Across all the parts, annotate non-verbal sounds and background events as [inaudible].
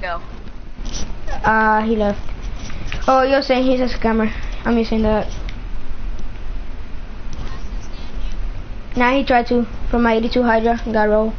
go? Uh, he left. Oh, you're saying he's a scammer. I'm using that. Now he tried to from my 82 Hydra, got roll.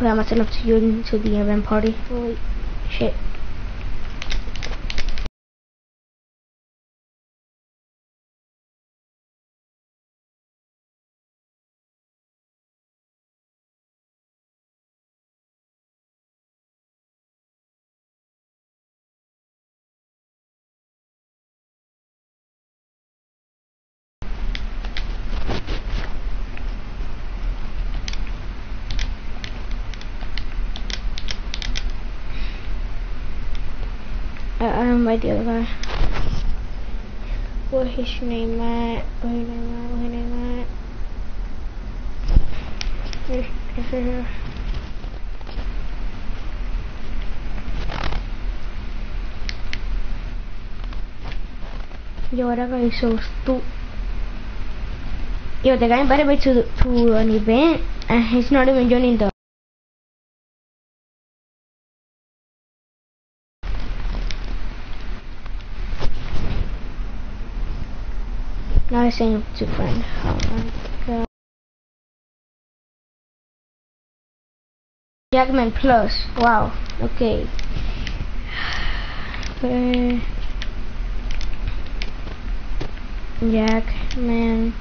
I'm gonna up to you into the event party. Holy shit. I, I invite the other guy. What is your name at? What is your name at? What is your name at? Here's, here's, here. Yo, that guy is so stupid. Yo, the guy invited me to to an event, and he's not even joining the. To friend. Oh. Jackman Plus. Wow. Okay. Okay. Jackman.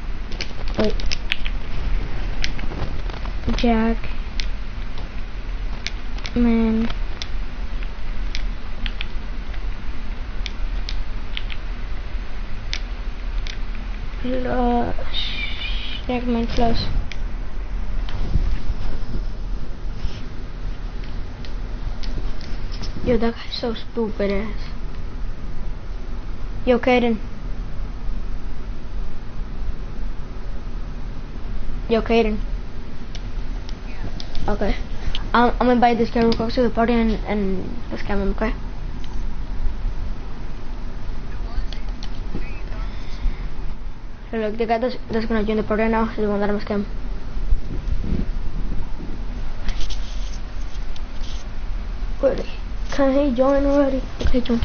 Wait. Jack. Man. Plus. Jackman Plus. Yo, that guy's so stupid ass. Yo, Kaden. Yo, Kaden. Okay. I'm, I'm gonna invite this real quick to the party and, and scam him, okay? Look, the guy that's, that's gonna join the party now is the one that I'm scam. Where can he join already? Okay, join.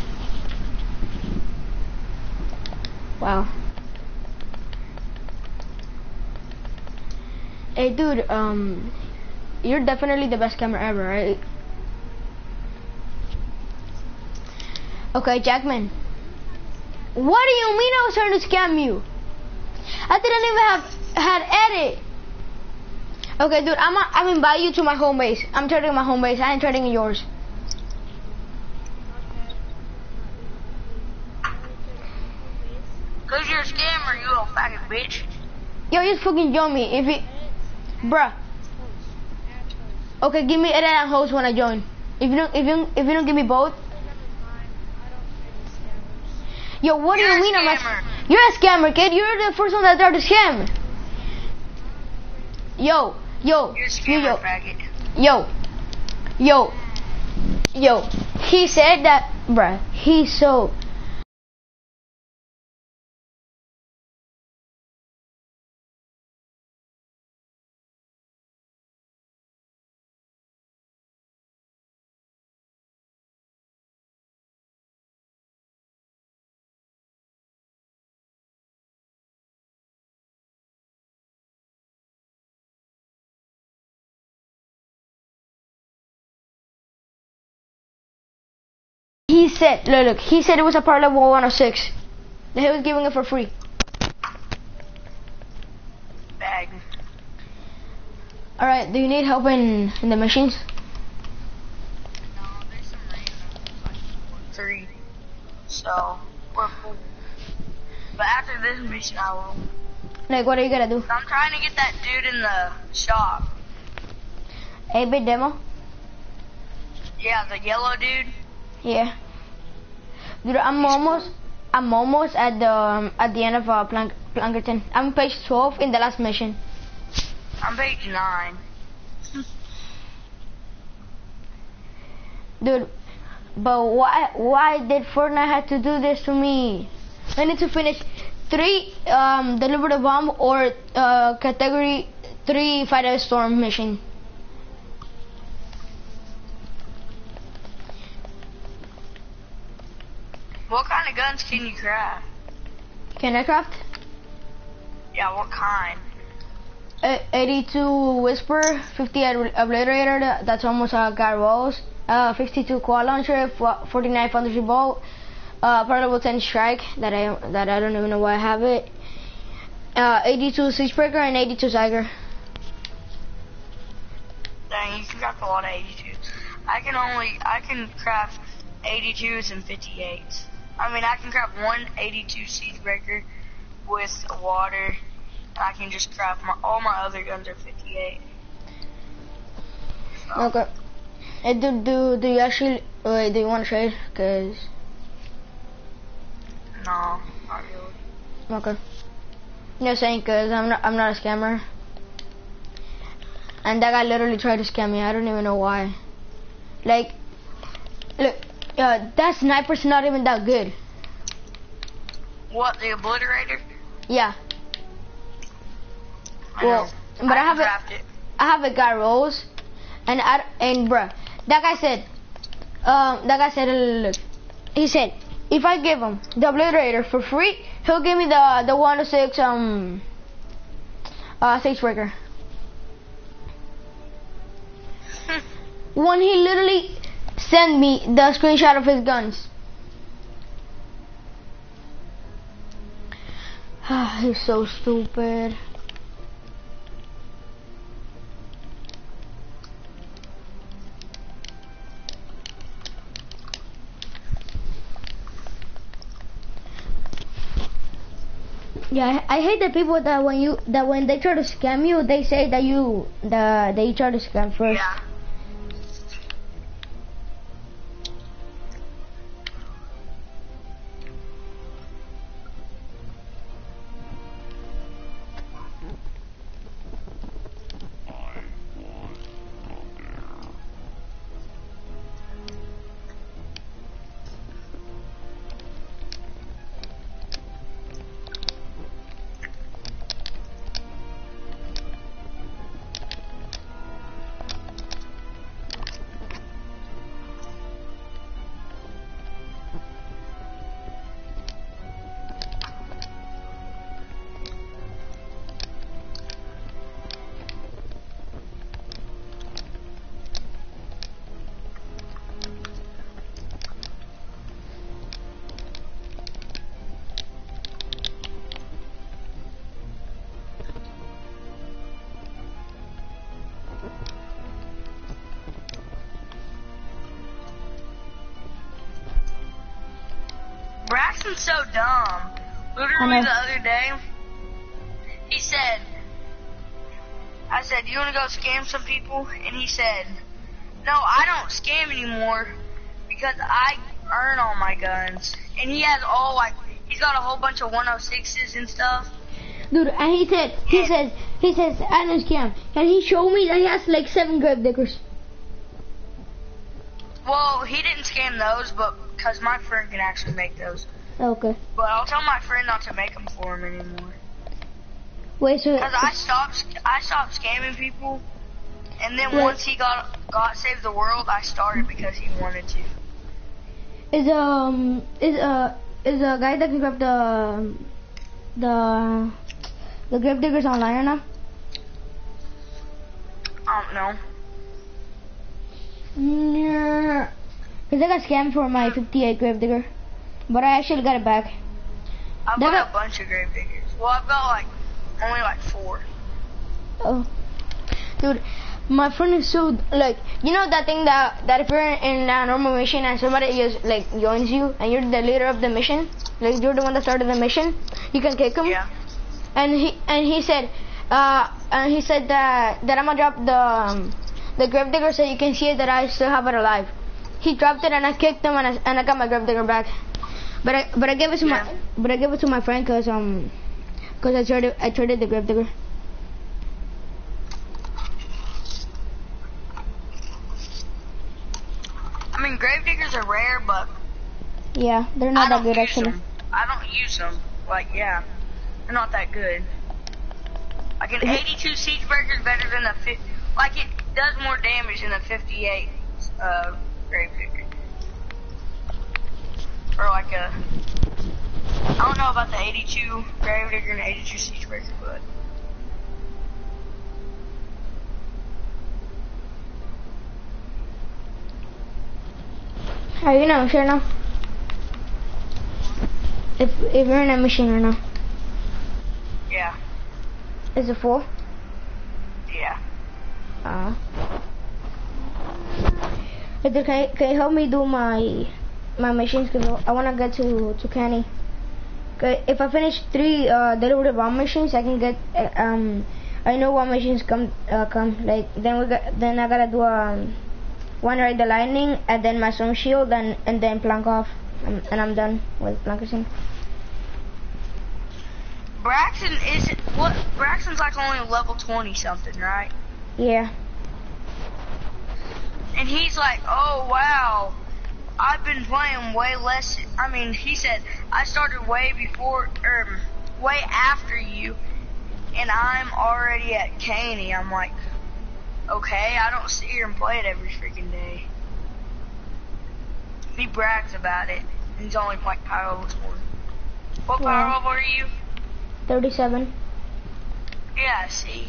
Wow. Hey, dude, um, you're definitely the best camera ever, right? Okay, Jackman. What do you mean I was trying to scam you? I didn't even have had edit. Okay, dude, I'm I'm inviting you to my home base. I'm trading my home base. I ain't trading yours. Cause you're a scammer, you little fucking bitch. Yo, just fucking join me. If it, bruh. Okay, give me edit and host when I join. If you don't, if you if you don't give me both, yo, what You're do you mean I'm a? You're a scammer, kid. You're the first one that started to scam. Yo, yo, yo, yo, yo, yo, yo. He said that, bruh. He's so. Said, look, look. He said it was a part level 106. That he was giving it for free. Bag. All right. Do you need help in in the machines? No, there's some like three. So, we're. But after this mission, I will. Like, what are you gonna do? I'm trying to get that dude in the shop. A bit demo. Yeah, the yellow dude. Yeah. Dude, I'm almost, I'm almost at the um, at the end of uh, Plank Plankerton. I'm page 12 in the last mission. I'm page nine. Dude, but why why did Fortnite have to do this to me? I need to finish three um deliver the bomb or uh category three fighter storm mission. What kind of guns can you craft? Can I craft? Yeah, what kind? Uh, 82 Whisper, 50 Ob- Obliterator, that's almost a guy rolls. Uh, 52 Quad Launcher, 49 Fantasy Bolt, uh, Portable 10 Strike, that I that I don't even know why I have it. Uh, 82 Siegebreaker and 82 Tiger. Dang, you can craft a lot of 82s. I can only, I can craft 82s and 58s. I mean, I can craft one 82 siege breaker with water. And I can just craft my, all my other guns are 58. So, Okay. Uh, do do do you actually wait? Do you want to trade? Cause No, not really. okay. No saying cause I'm not I'm not a scammer. And that guy literally tried to scam me. I don't even know why. Like, look, uh, that sniper's not even that good. What, the obliterator? Yeah, I Well, know. but I can have it- it. I have a guy rolls, and I and bruh, that guy said, um, that guy said, look, he said, if I give him the obliterator for free, he'll give me the the one six um, uh, siege breaker. [laughs] when he literally sent me the screenshot of his guns. Ah, he's so stupid. Yeah, I, I hate the people that when you that when they try to scam you, they say that you the they try to scam first. Yeah. So dumb. Literally the other day, he said, I said, you want to go scam some people? And he said, no, I don't scam anymore because I earn all my guns. And he has all like, he's got a whole bunch of 106s and stuff. Dude, and he said, he says, he says, I don't scam. And he showed me that he has like seven grave diggers. Well, he didn't scam those, but because my friend can actually make those. Okay. But I'll tell my friend not to make them for him anymore. Wait, so Because I stopped, I stopped scamming people, and then Wait. once he got got save the world, I started because he wanted to. is um is uh is a guy that can grab the the the grave diggers online or not? I don't know. Yeah. Cause I got scammed for my 58 grave digger, but I actually got it back. I've got a bunch of grave diggers. Well, I've got like only like four. Oh, dude, my friend is so like you know that thing that that if you're in a normal mission and somebody just like joins you and you're the leader of the mission, like you're the one that started the mission, you can kick him. Yeah. And he and he said, uh, and he said that that I'm gonna drop the um, the grave digger so you can see that I still have it alive. He dropped it and I kicked him and I, and I got my grave digger back. But I but I gave it to Yeah. my but I gave it to my friend cause um cause I traded I traded the grave digger. I mean, grave diggers are rare, but Yeah, they're I not that don't good actually. them. I don't use them. Like, yeah, they're not that good. Like an 82 siege breaker is better than a 50. Like it does more damage than a 58 uh, grave digger. Or like a. I don't know about the 82 grave digger and 82 siege breaker, but Are you not sure now? If if you're in a mission or not, yeah, is it full? yeah. Uh. Can you, can you help me do my my missions? Cause I wanna get to to Canny. If I finish three uh delivery bomb missions, I can get uh, um. I know what machines come uh, come like then we got then I gotta do um one ride the lightning and then my storm shield and and then plank off um, and I'm done with Plankerton. Braxton is what? Braxton's like only level 20 something, right? Yeah. And he's like, oh wow, I've been playing way less. I mean, he said I started way before, er, way after you, and I'm already at Canny. I'm like, okay, I don't sit here and play it every freaking day. He brags about it. and He's only like power level 20. What power level are you? Thirty-seven. Yeah, I see,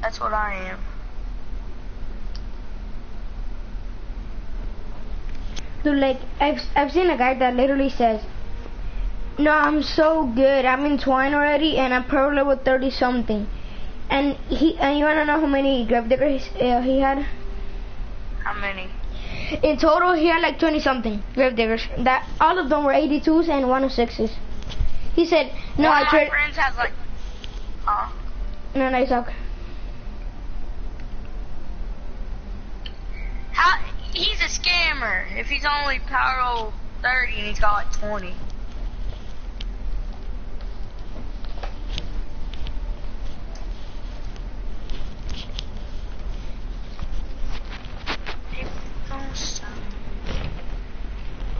that's what I am. Like I've I've seen a guy that literally says, "No, I'm so good. I'm in twine already, and I'm pro level thirty something." And he and you wanna know how many grave diggers uh, he had? How many? In total, he had like twenty something grave diggers. That all of them were 82s and 106s. He said, "No, One I of my traded." friends has like, huh? No, no, you suck. How? Scammer. If he's only power level 30 and he's got like 20.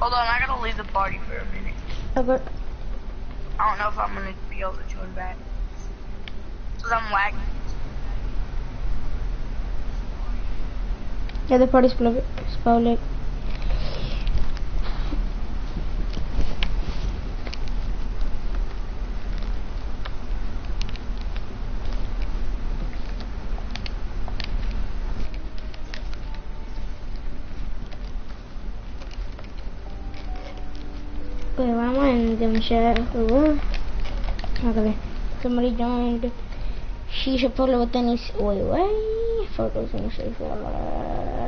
Hold on, I gotta leave the party for a minute. Okay. I don't know if I'm gonna be able to join back. Cause I'm lagging. The party's public. It's public. Okay, vamos en them share. Okay, somebody joined. She should probably with tennis. Wait, wait. fuck I was gonna for uh,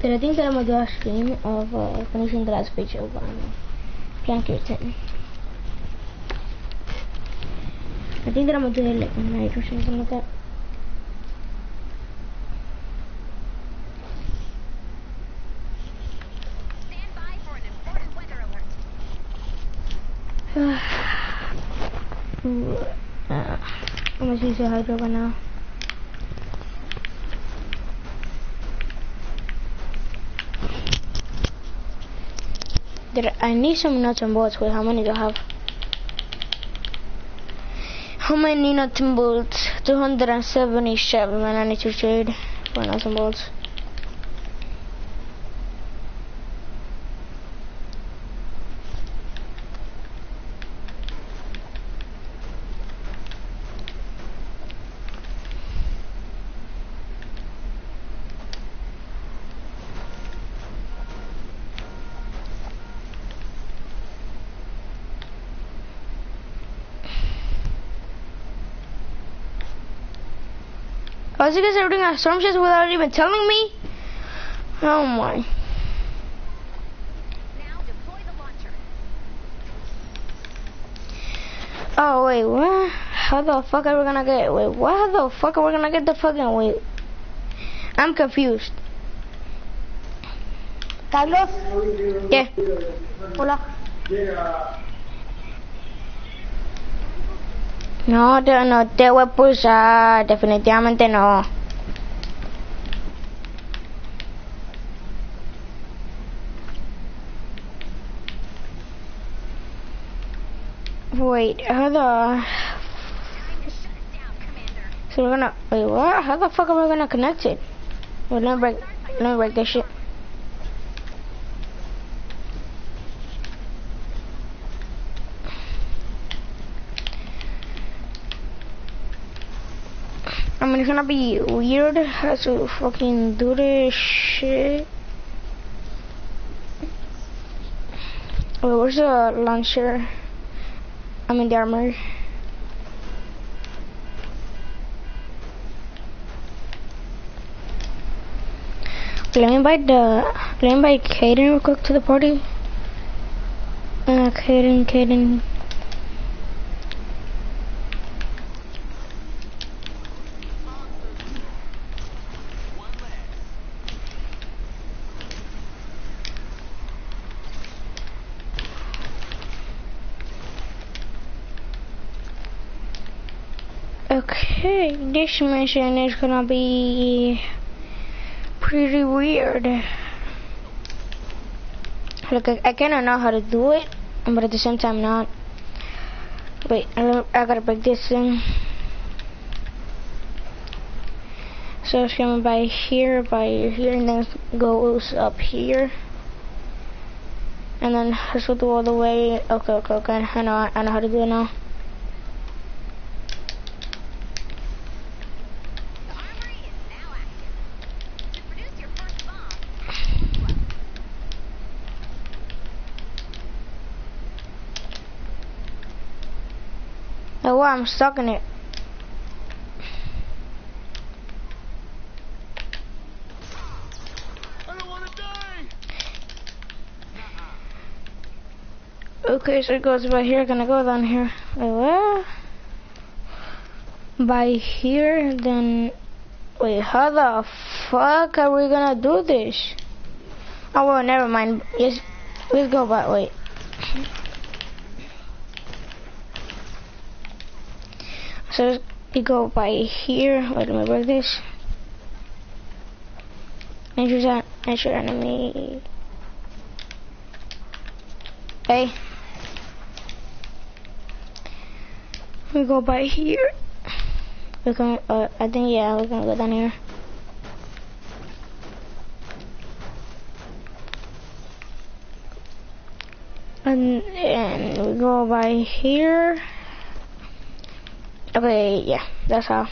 Piratinhos era uma duas de of uh, Punishing Glass Page um, Plank 10. I think that I'm gonna do it like night or something like that. [sighs] I'm gonna use the hydro right now. I need some nuts and bolts? Wait, how many do I have? How many nuts and bolts? 277 man, I need to trade for nuts and bolts. Was you guys are doing a storm chase without even telling me? Oh my. Oh wait, what? How the fuck are we gonna get? Wait, what? How the fuck are we gonna get the fucking wait? I'm confused. Carlos, ¿Qué? hola. Uh, No, te, no te voy a pulsar, definitivamente no. Wait, how the... So we're gonna, wait, what? How the fuck are we gonna connect it? Let me break, let break this shit. It's gonna be weird how to fucking do this shit. Wait, where's the launcher? I mean, the armor. Let me invite the, let me invite Kaden real quick to the party. Uh, Kaden, Kaden. Okay, this mission is gonna be pretty weird. Look, I, I kinda know how to do it, but at the same time not. Wait, I, I gotta break this thing. So it's coming by here, by here, and then goes up here. And then this will do all the way. Okay, okay, okay. I know, I know how to do it now. Oh, wow, I'm stuck in it. Okay, so it goes by here. gonna go down here? Wait, what? By here, then... Wait, how the fuck are we gonna do this? Oh, well, never mind. Yes, let's go by... Wait. So you go by here. Wait, let me break this. That. Enter enemy. Hey. We go by here. We're going. Uh, I think yeah, we're gonna go down here. And and we go by here. Okay, yeah, that's how.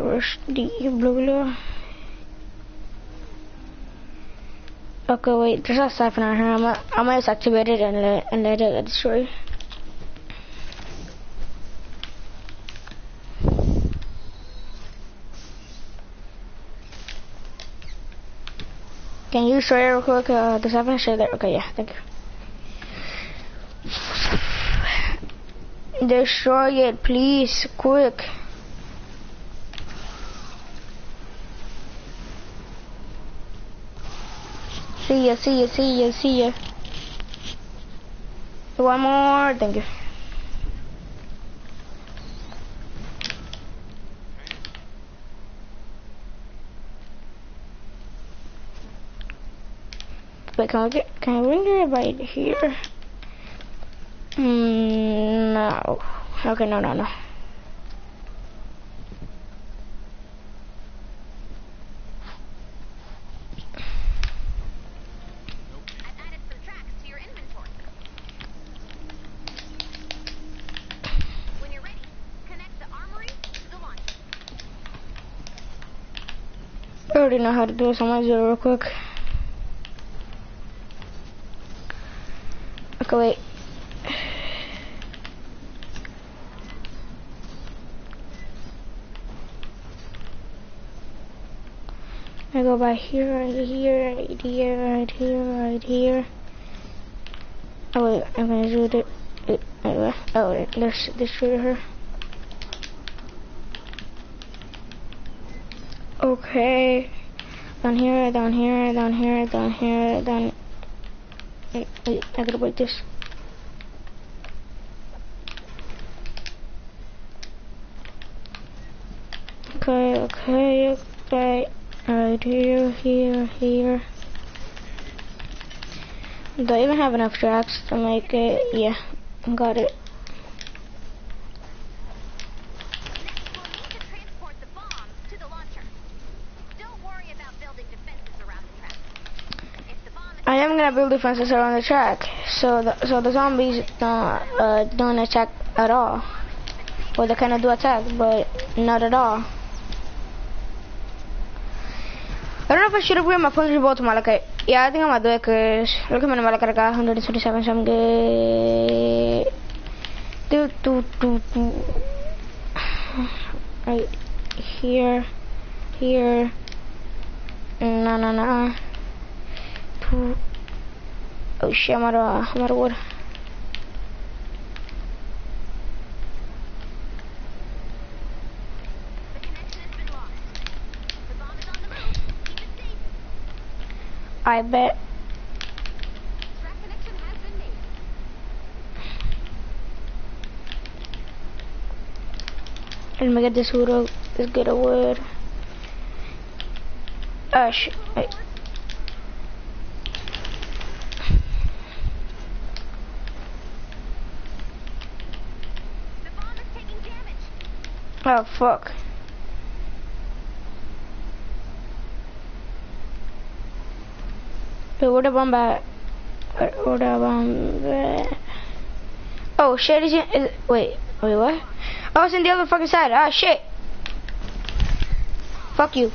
Blue blue? Okay, wait, there's a siphon on here. I'm gonna, I'm just activate it and let, and let it get destroyed. Can you destroy it real quick? Uh, the siphon is there. Okay, yeah, thank you. Destroy it, please, quick. See ya, see ya, see ya, see ya. One more, thank you. Wait, can I get, can I bring it right here? Mm, no. Okay, no, no, no. Already know how to do it, so I'm gonna do it real quick. Okay, wait. I go by here, right here, right here, right here, right here. Oh wait, I'm gonna do it anyway. Oh wait, let's destroy her. Okay. Down here, down here, down here, down here, down. Wait, wait, I gotta break this. Okay, okay, okay. Right here, here, here. Do I even have enough tracks to make it? Yeah, got it. Gonna build defenses around the track, so the, so the zombies don't uh, don't attack at all. Well, they kind of do attack, but not at all. I don't know if I should upgrade my punch bow to Malachite. Yeah, I think I'm gonna do it because look at my got 127, so I'm good. Do, do, do, do. Right here, here. No, no, no. Two. Oh shit, I'm out of, I'm out of wood. I bet. Let me get this wood this a wood. Oh shit. Oh fuck. Wait, what a bomb at? What a bomb? Oh shit, is it, is it, wait, wait what? Oh, it's in the other fucking side. Ah shit. Fuck you.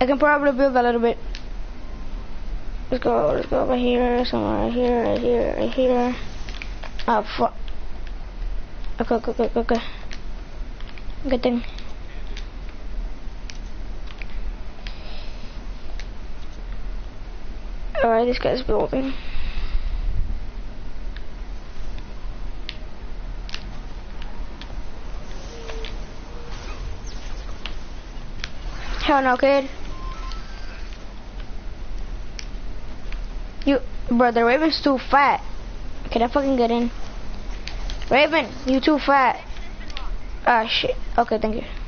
I can probably build a little bit. Let's go, let's go over here, somewhere right here, right here, right here. Oh fuck. Okay, okay, okay, okay. Good thing. Alright, this guy's building. Hell no, kid. You, bro, the Raven's too fat. Can I fucking get in? Raven, you too fat. Ah, shit. Okay, thank you.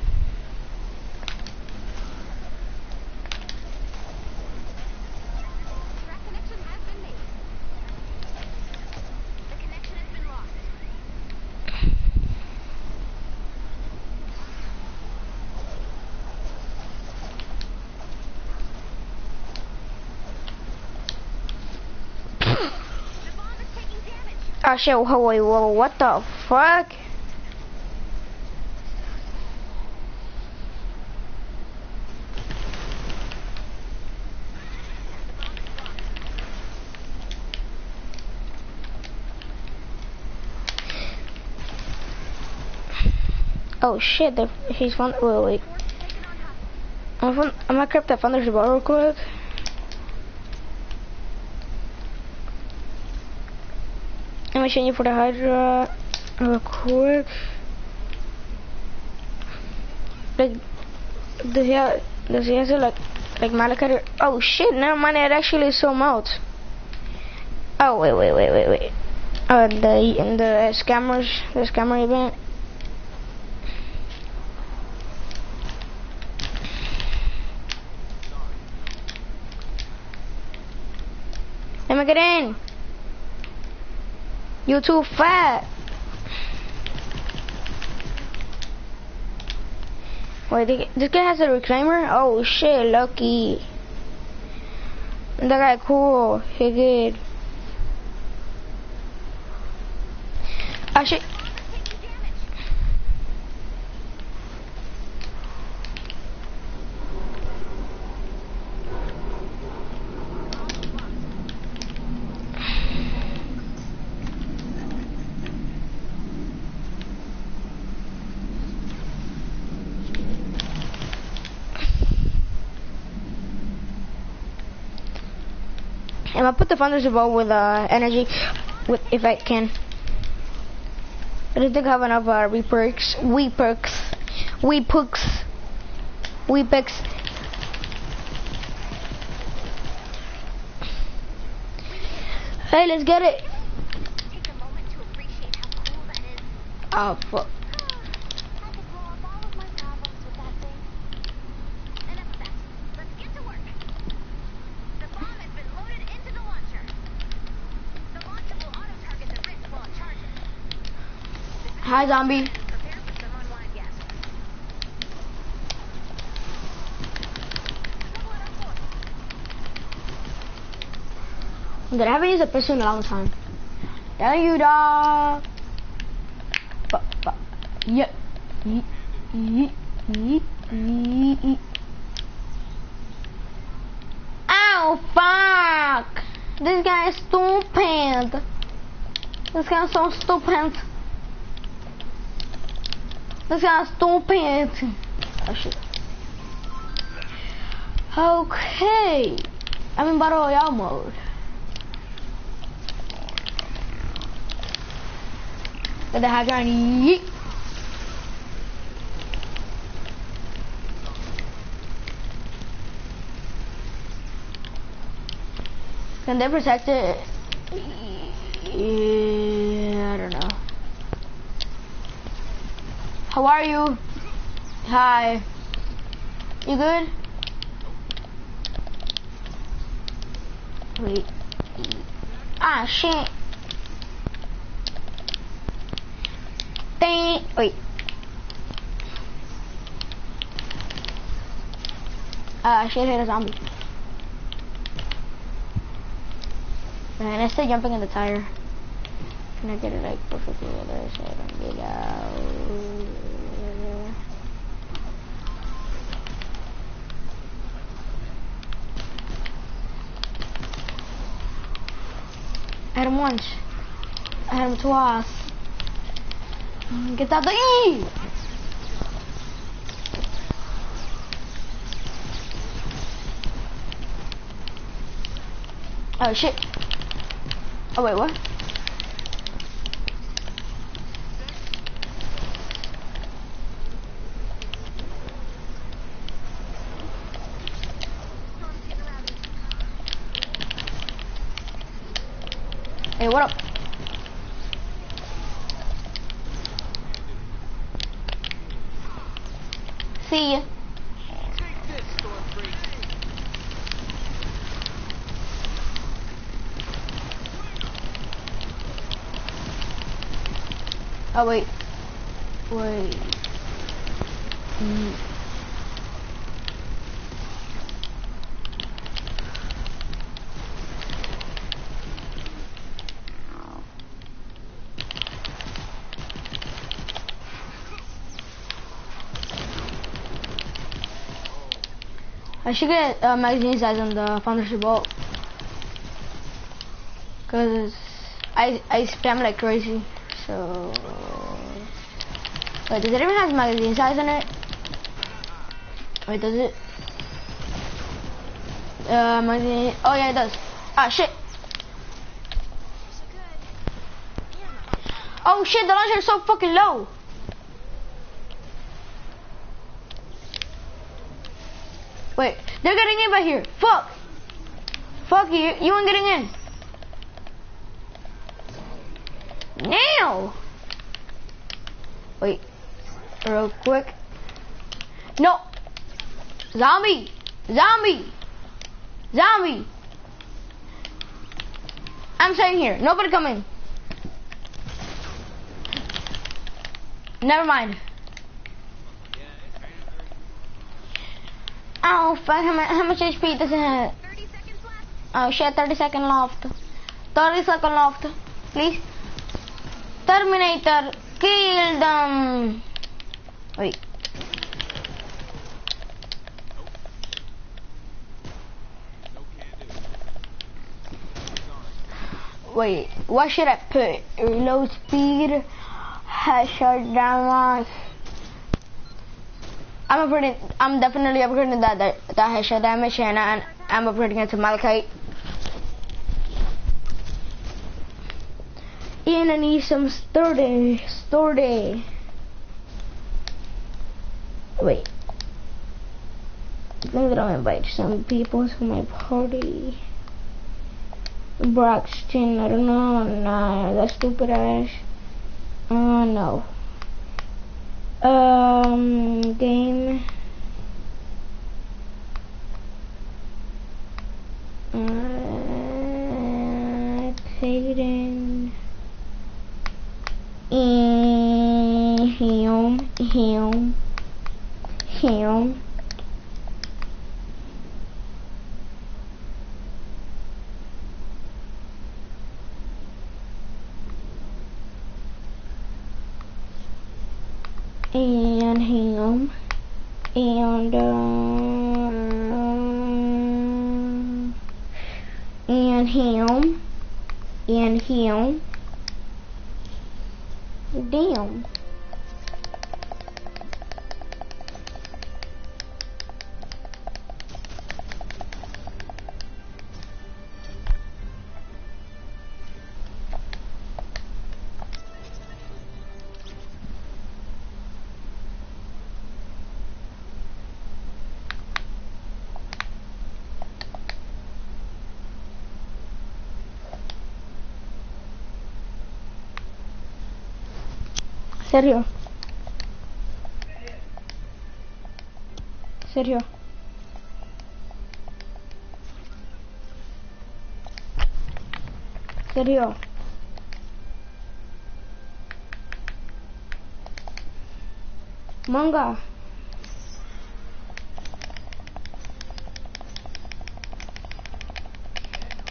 Oh shit, what the fuck? Oh shit, he's one. Wait, wait. I'm, I'm gonna grab that Thunder's ball real quick. You for the Hydra real quick. Like, does he have, does he have to like, like Malachite? Oh shit, never mind, it actually is so out. Oh, wait, wait, wait, wait, wait. Oh, the, in the uh, scammers, the scammer event. Let me get in. You too fat. Wait, this guy has a reclaimer? Oh shit, lucky. That guy cool. He good. Actually, And I'll put the Thunders ball with uh, energy, with if I can. I don't think I have enough uh, reperks, we perks, we perks, we perks. Hey, let's get it. Oh fuck. Hi, zombie. I haven't used a pistol in a long time. Tell you, dog. But, but, yeah. Yeet, yeet. Ow, fuck! This guy is stupid. This guy is so stupid. Stupid. Oh shit. Okay. I'm in battle royale mode. Get the and yeet. Can they protect it? Yeah, How are you? Hi. You good? Wait. Ah, shit. Dang. Wait. Ah, uh, shit hit a zombie. Man, I still jumping in the tire. Can I get it like perfectly there so I don't get out? I had him once. I had him twice. Get that thing! Oh shit. Oh wait, what? Hey, what up? See ya. Wait. Wait. I should get uh, magazine size on the Founders Bolt. Cause I I spam like crazy, so Wait, does it even have magazine size in it? Wait, does it? Uh, magazine. Oh yeah, it does. Ah shit. Oh shit, the launcher is so fucking low. Wait, they're getting in by here. Fuck. Fuck you. You ain't getting in. Now. Real quick. No. Zombie. Zombie. Zombie. I'm staying here. Nobody come in. Never mind. Oh fuck, how much, how much HP does it have? Oh shit, 30 second left. 30 second left. Please. Terminator, kill them. Wait. Wait, what should I put? Low speed, headshot damage. I'm upgrading. I'm definitely upgrading that that, that headshot damage, and I, I'm upgrading it to Malachite. And I need some sturdy, sturdy. Wait. I Maybe I'll invite some people to my party. Braxton, I don't know, nah, that stupid ass. Uh, no. Um, game. Uh, Payton. And him, him, him. Sergio. Sergio. Sergio. Manga.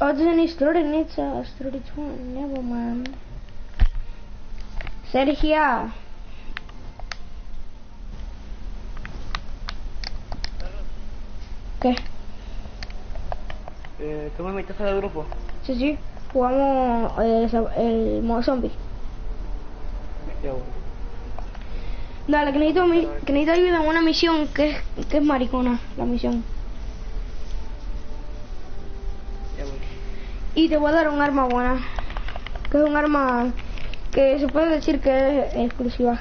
Oh, then he's 30 needs a 32. Never mind. Sergio. ¿Qué? Eh, ¿Tú me invitas al grupo? Sí, sí. Jugamos eh, el modo zombie. Ya. Dale, que necesito, mi- que necesito ayuda en una misión que es, que es maricona, la misión. Ya. Y te voy a dar un arma buena. Que es un arma que se puede decir que es exclusiva.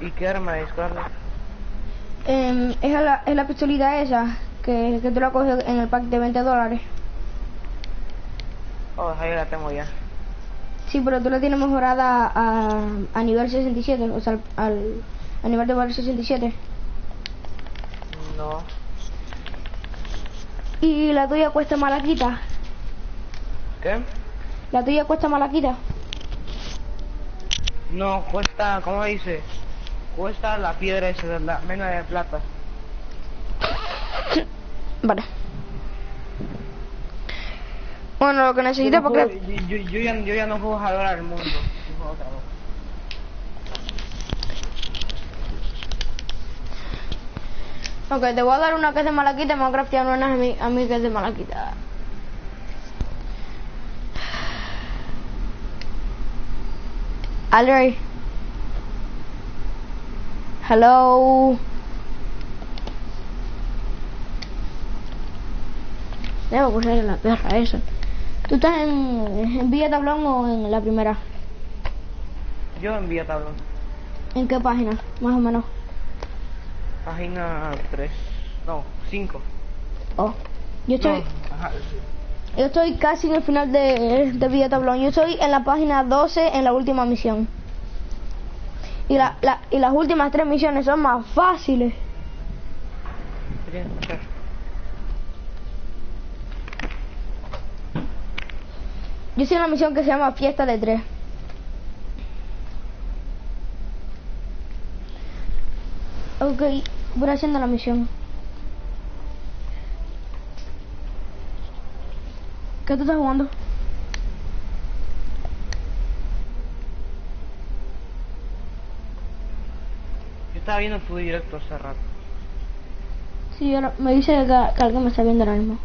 ¿Y qué arma es, Carlos? Em, es, la, es la pistolita esa que, que tú la coges en el pack de 20 dólares. Oh, ahí la tengo ya. Sí, pero tú la tienes mejorada a, a nivel 67, o sea, al, a nivel de valor 67. No. Y la tuya cuesta malaquita. ¿Qué? La tuya cuesta malaquita. No, cuesta, ¿cómo dice? Cuesta la piedra esa, de la mena de plata. [coughs] Vale. Bueno, lo que necesito no porque... Yo, yo, ya, no juego Halo al mundo. Yo. Ok, te voy a dar una que es de malaquita, me voy a craftear una a mí, a mí que es de malaquita. Aldrey. Hello. Debo poner en la perra esa. ¿Tú estás en, en Villa Tablón o en la primera? Yo envío tablón. ¿En qué página? Más o menos. Página 3. No, 5. Oh. Yo estoy, Ajá. yo estoy casi en el final de, de Villa Tablón. Yo estoy en la página 12 en la última misión. Y, la, la, y las últimas tres misiones son más fáciles. ¿Qué tienes que hacer? Yo estoy en la misión que se llama Fiesta de Tres. Ok, voy haciendo la misión. ¿Qué tú estás jugando? Yo estaba viendo tu directo hace rato. Sí, ahora me dice que, que alguien me está viendo ahora mismo.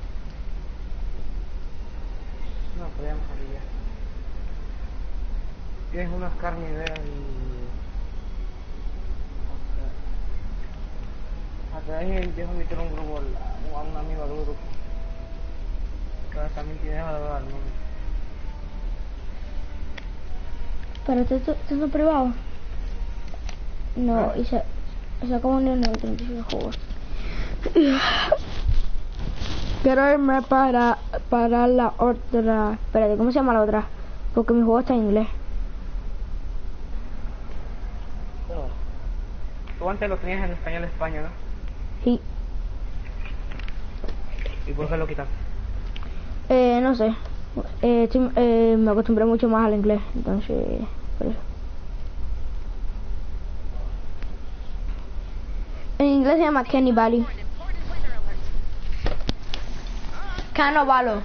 No, podíamos salir ya. Tienes unas carnes veas y... Hasta ahí empiezo a meter un grupo a un amigo al grupo. Que ahora también tienes a la al mundo. ¿Pero esto esto- esto es privado? No, ¿Ah? hice, hice como un 35 juegos. Quiero irme para, para la otra. Espérate, ¿cómo se llama la otra? Porque mi juego está en inglés. Pero... Tú antes lo tenías en español España, ¿no? Sí, ¿Y por qué lo quitaste? eh, no sé. Eh, estoy- eh, me acostumbré mucho más al inglés, entonces. Por eso. En inglés se llama Kenny Valley. Canovalo.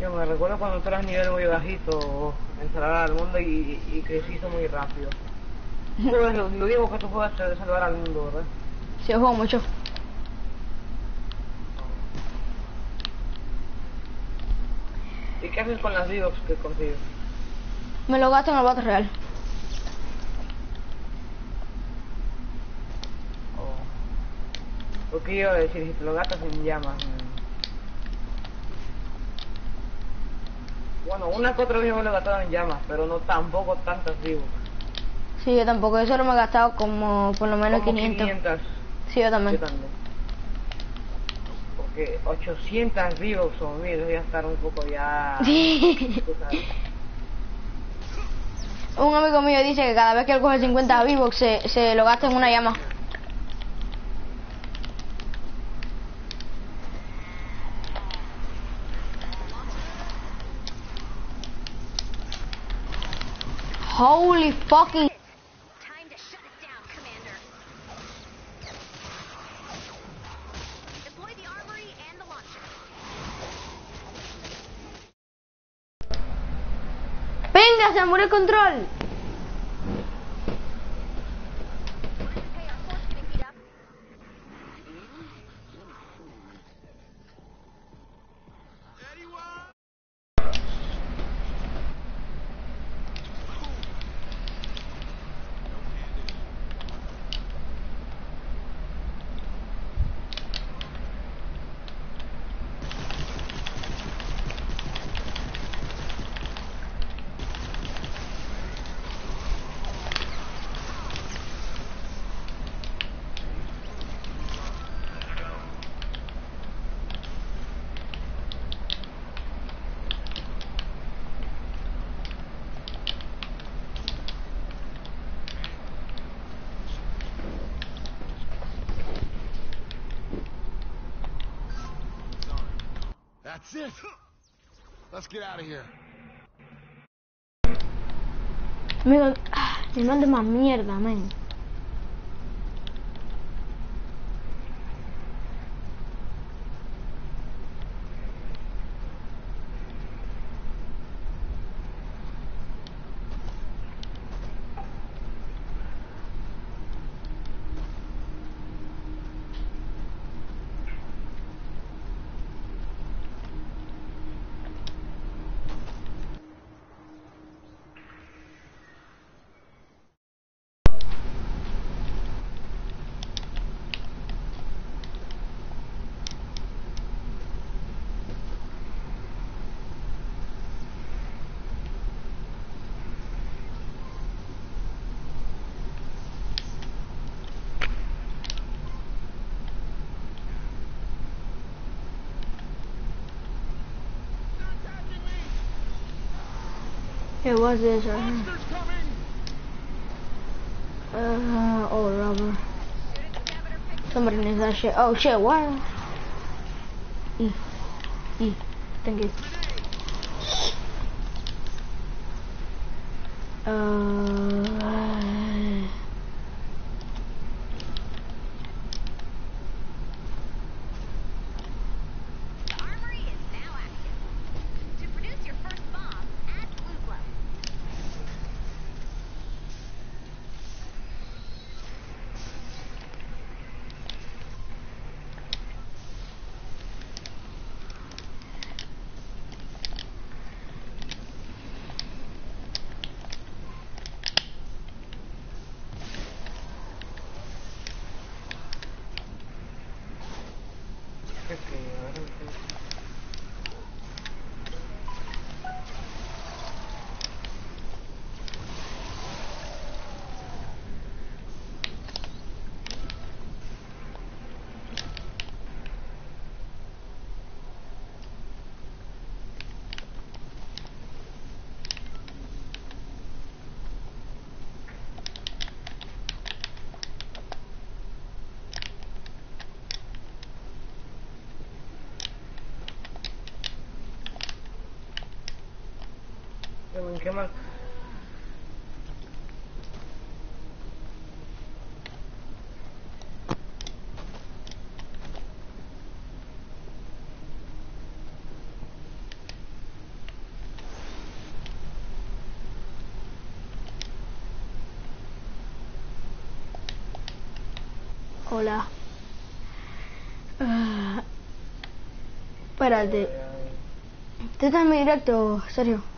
Yo me recuerdo cuando tú eras nivel muy bajito en salvar al mundo y, y creciste muy rápido. Bueno, lo, lo digo que tú de salvar al mundo, ¿verdad? Sí, yo juego mucho. ¿Y qué haces con las V-Bucks que consigues? Me lo gasto en el Battle Real. Oh. Lo que iba a decir, si te lo gastas en llamas. mm. Bueno, una que otra vez me lo he gastado en llamas, pero no tampoco tantas V-Bucks. Sí, yo tampoco. Yo solo me he gastado como por lo menos Como 500. 500. Sí, yo también. Yo también. Porque 800 V-Bucks o 1000 voy a estar un poco ya... Sí. Un amigo mío dice que cada vez que él coge 50 V-Bucks se, se lo gasta en una llama. The launcher. ¡Venga, se murió el control! That's. Let's get out of here. Amigo, ah, me manda más mierda, man. It was this right here. Uh, oh, rubber. Somebody needs that shit. Oh shit, what? E. E. Thank you. Uh, Hola. Uh, espérate. Te estás directo, Sergio.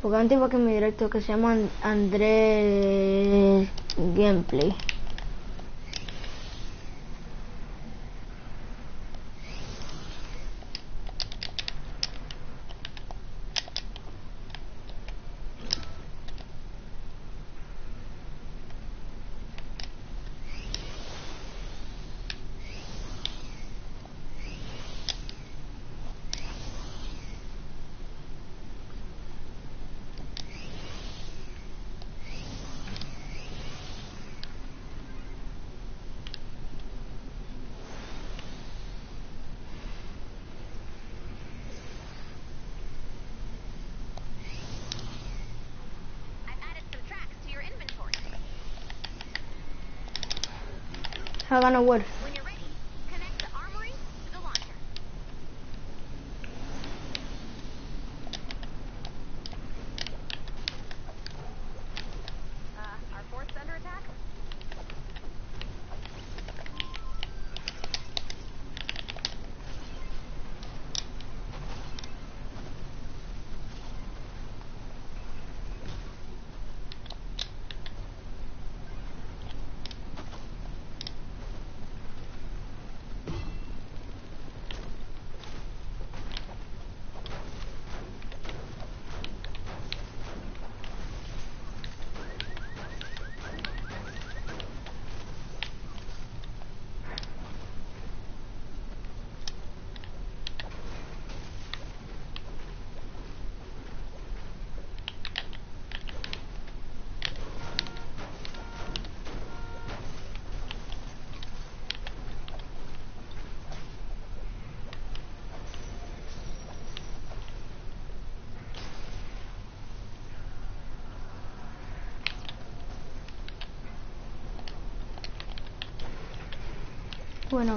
Porque antes iba que mi directo que se llama Andrés Gameplay. Hagan wood. When you're Bueno,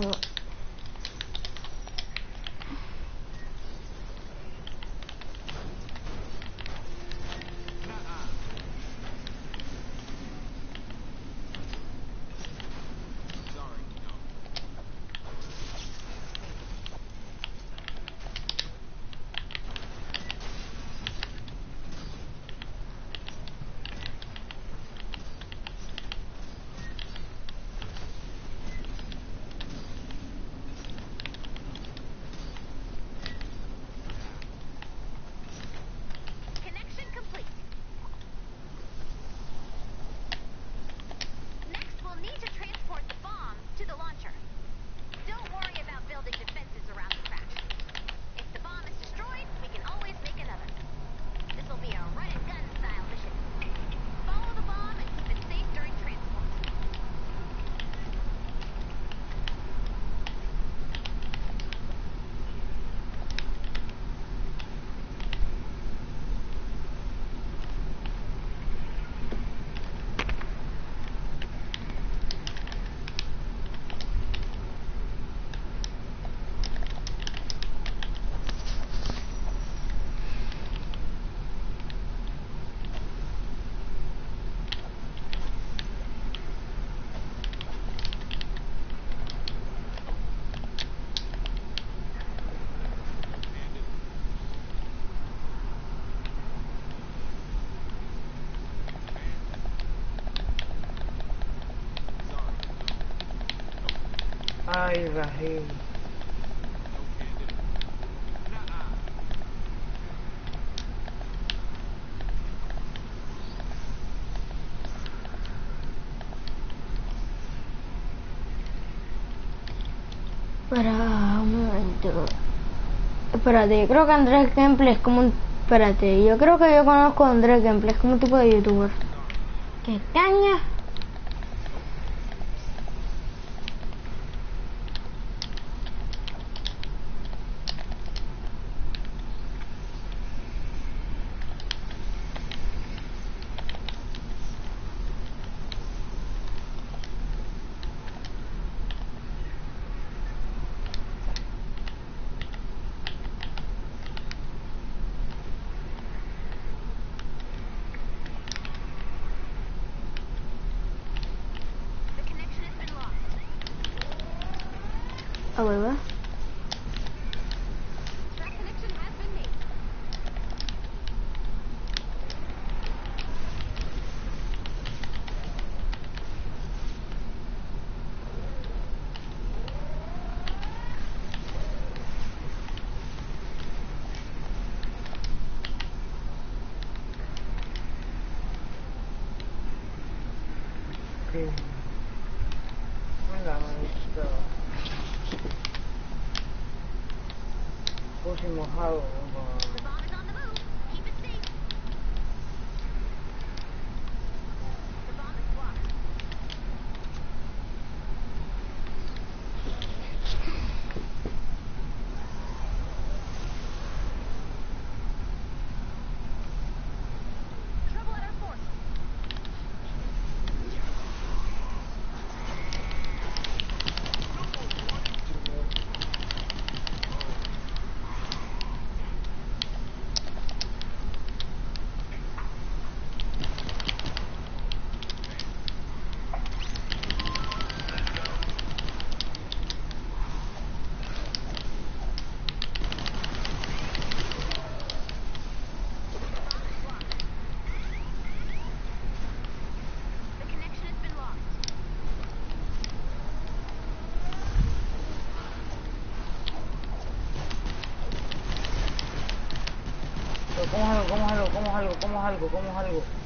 Ay, Para un momento. Espérate, Yo creo que Andrés Gameplay es como un... Espérate, yo creo que yo conozco a Andrés Gameplay, es como un tipo de youtuber. ¿Qué tal? Alila 然后 algo, como algo, como algo, como algo, como algo, como algo.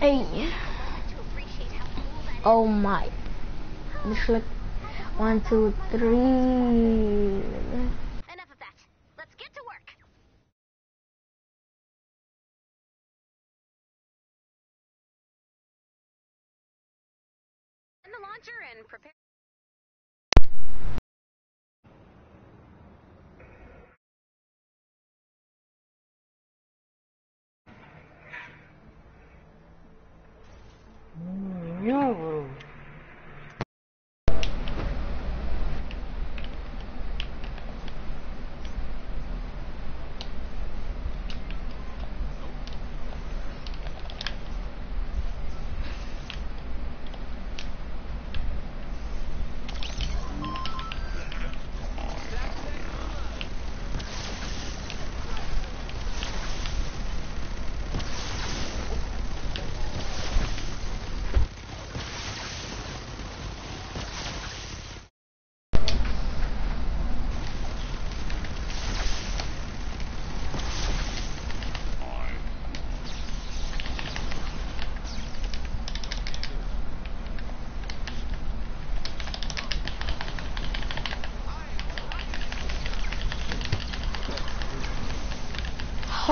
Hey. Oh my. Just like one, two, three. Enough of that. Let's get to work. In the launcher and prepare. Mm, no, bro.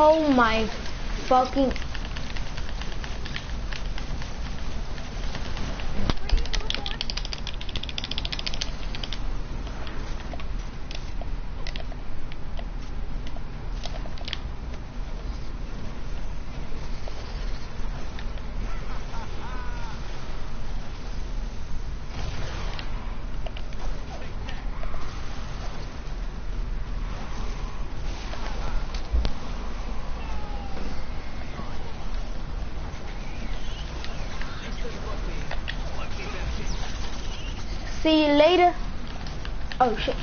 Oh my fucking. See you later. Oh shit.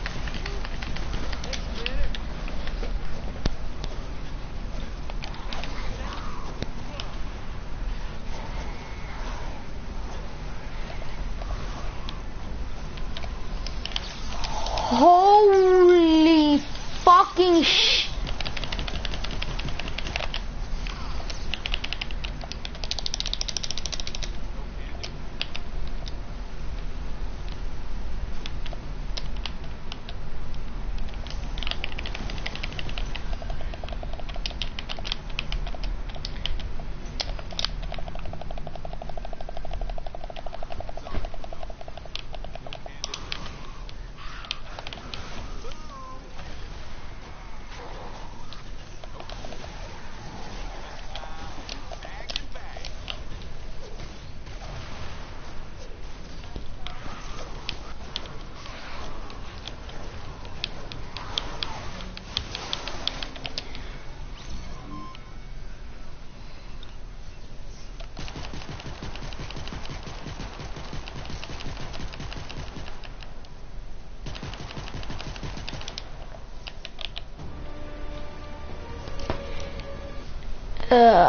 Holy fucking sh. Uh,